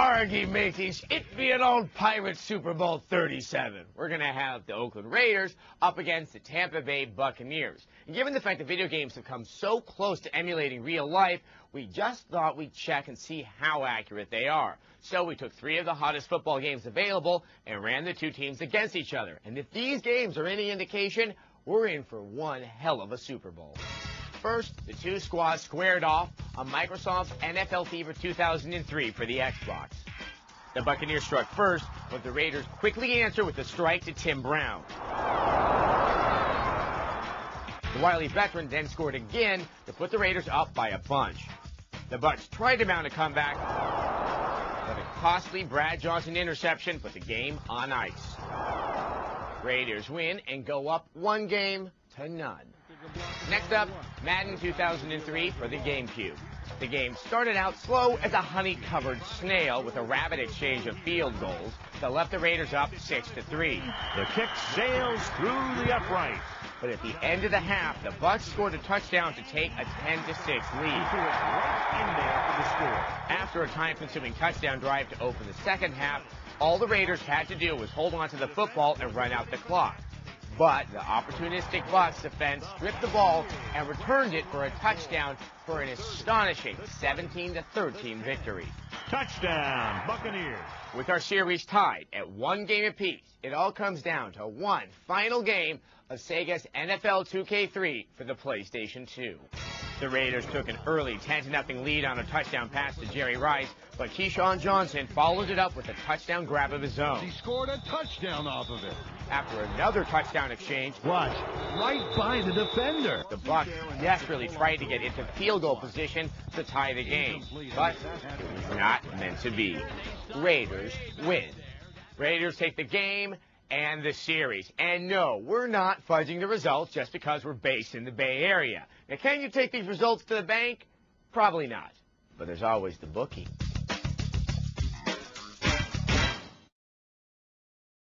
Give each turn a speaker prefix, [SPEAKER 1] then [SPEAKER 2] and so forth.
[SPEAKER 1] Argy mateys, it be an old Pirate Super Bowl 37. We're going to have the Oakland Raiders up against the Tampa Bay Buccaneers. And given the fact that video games have come so close to emulating real life, we just thought we'd check and see how accurate they are. So we took three of the hottest football games available and ran the two teams against each other. And if these games are any indication, we're in for one hell of a Super Bowl. First, the two squads squared off on Microsoft's NFL Fever 2003 for the Xbox. The Buccaneers struck first, but the Raiders quickly answered with a strike to Tim Brown. The wily veteran then scored again to put the Raiders up by a bunch. The Bucs tried to mount a comeback, but a costly Brad Johnson interception put the game on ice. Raiders win and go up one game to none. Next up, Madden 2003 for the GameCube. The game started out slow as a honey-covered snail with a rapid exchange of field goals that left the Raiders up 6 to 3.
[SPEAKER 2] The kick sails through the upright.
[SPEAKER 1] But at the end of the half, the Bucs scored a touchdown to take a 10 to 6 lead.
[SPEAKER 2] Right in there for the score.
[SPEAKER 1] After a time-consuming touchdown drive to open the second half, all the Raiders had to do was hold on to the football and run out the clock. But the opportunistic Bucs defense stripped the ball and returned it for a touchdown for an astonishing 17 to 13 victory.
[SPEAKER 2] Touchdown, Buccaneers.
[SPEAKER 1] With our series tied at one game apiece, it all comes down to one final game of Sega's NFL 2K3 for the PlayStation 2. The Raiders took an early 10-0 lead on a touchdown pass to Jerry Rice, but Keyshawn Johnson followed it up with a touchdown grab of his own.
[SPEAKER 3] He scored a touchdown off of it.
[SPEAKER 1] After another touchdown exchange,
[SPEAKER 3] Watch, right by the defender.
[SPEAKER 1] the Bucs desperately tried to get into field goal position to tie the game, but it was not meant to be. Raiders win. Raiders take the game and the series. And no, we're not fudging the results just because we're based in the Bay Area. Now, can you take these results to the bank? Probably not. But there's always the bookie.